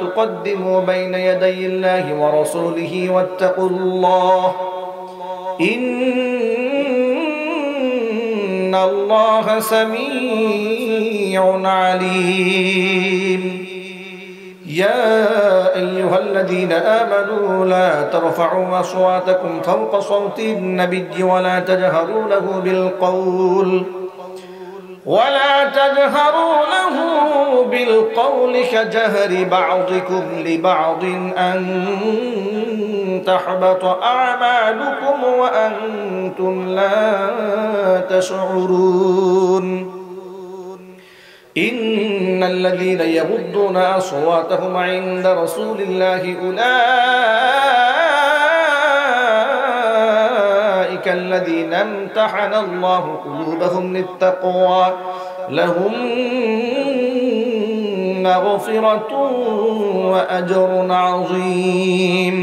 تقدموا بين يدي الله ورسوله واتقوا الله إن الله سميع عليم. يا أيها الذين آمنوا لا ترفعوا أصواتكم فوق صوت النبي ولا تجهروا له بالقول ولا تجهروا بالقول كجهر بعضكم لبعض أن تحبط أعمالكم وأنتم لا تشعرون. إن الذين يغضون أصواتهم عند رسول الله أولئك الذين امتحن الله قلوبهم للتقوى. لهم مغفرة وأجر عظيم.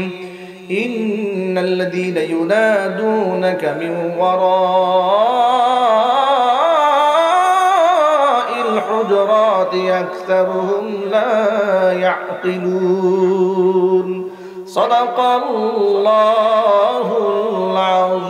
إن الذين ينادونك من وراء الحجرات أكثرهم لا يعقلون. صدق الله العظيم.